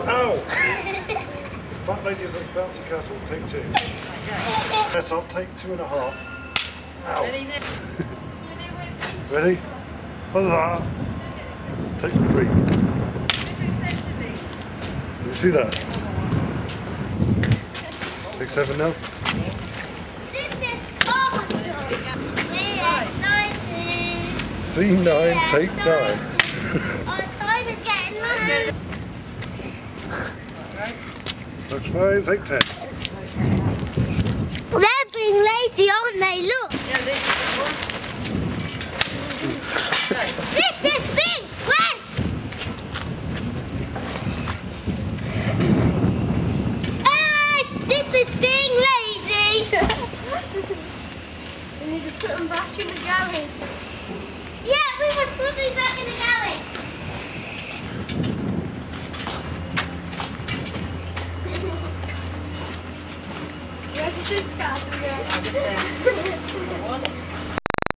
Ow! Fat lady is a bouncy castle. Take two. Yes, I'll take two and a half. Ow. Ready? Huzzah! Take three. Did you see that? Take seven now. This is Castle. We're excited. See nine, take nine. Looks fine, take ten. They're being lazy, aren't they? Look. This is big. Gwen. Hey, this is being lazy. We need to put them back in the garage. yeah, we must put these back in the garage. The discard?